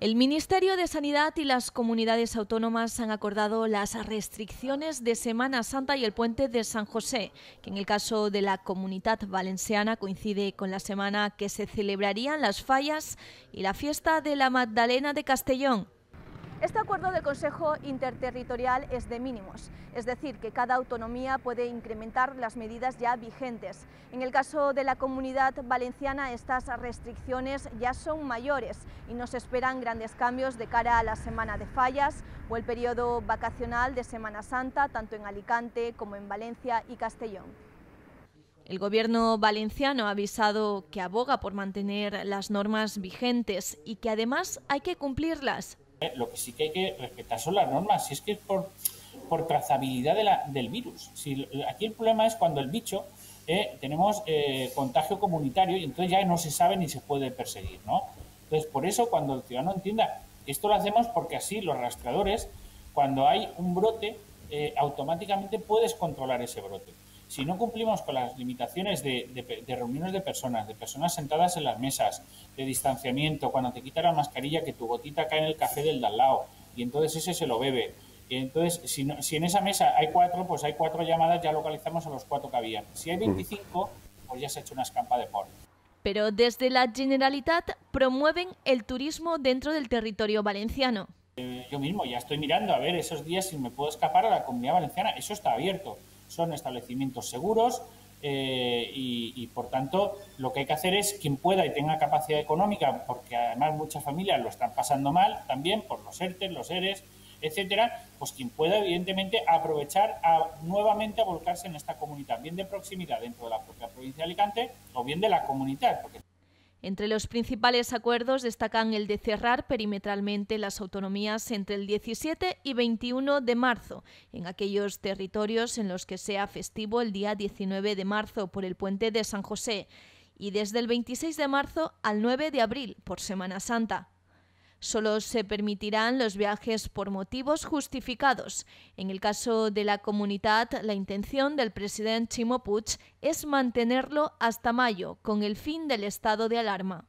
El Ministerio de Sanidad y las comunidades autónomas han acordado las restricciones de Semana Santa y el puente de San José, que en el caso de la comunidad valenciana coincide con la semana que se celebrarían las fallas y la fiesta de la Magdalena de Castellón. Este acuerdo del Consejo Interterritorial es de mínimos, es decir, que cada autonomía puede incrementar las medidas ya vigentes. En el caso de la comunidad valenciana, estas restricciones ya son mayores y nos esperan grandes cambios de cara a la semana de fallas o el periodo vacacional de Semana Santa, tanto en Alicante como en Valencia y Castellón. El gobierno valenciano ha avisado que aboga por mantener las normas vigentes y que además hay que cumplirlas lo que sí que hay que respetar son las normas, si es que es por, por trazabilidad del virus. Si, aquí el problema es cuando el bicho eh, tenemos eh, contagio comunitario y entonces ya no se sabe ni se puede perseguir, ¿no? Entonces, por eso cuando el ciudadano entienda, esto lo hacemos porque así los rastreadores, cuando hay un brote, automáticamente puedes controlar ese brote. Si no cumplimos con las limitaciones de, reuniones de personas, de personas sentadas en las mesas, de distanciamiento, cuando te quitas la mascarilla, que tu gotita cae en el café del de al lado y entonces ese se lo bebe. Y entonces, si, si en esa mesa hay cuatro, pues hay cuatro llamadas, ya localizamos a los cuatro que habían. Si hay 25, pues ya se ha hecho una escampa de porno. Pero desde la Generalitat promueven el turismo dentro del territorio valenciano. Eh, yo mismo ya estoy mirando a ver esos días si me puedo escapar a la comunidad valenciana. Eso está abierto son establecimientos seguros eh, y, por tanto lo que hay que hacer es quien pueda y tenga capacidad económica, porque además muchas familias lo están pasando mal también por los ERTES, los ERES, etcétera, pues quien pueda evidentemente aprovechar a, nuevamente a volcarse en esta comunidad, bien de proximidad dentro de la propia provincia de Alicante o bien de la comunidad, porque entre los principales acuerdos destacan el de cerrar perimetralmente las autonomías entre el 17 y 21 de marzo, en aquellos territorios en los que sea festivo el día 19 de marzo por el puente de San José, y desde el 26 de marzo al 9 de abril por Semana Santa. Solo se permitirán los viajes por motivos justificados. En el caso de la comunidad, la intención del presidente Chimo Puig es mantenerlo hasta mayo, con el fin del estado de alarma.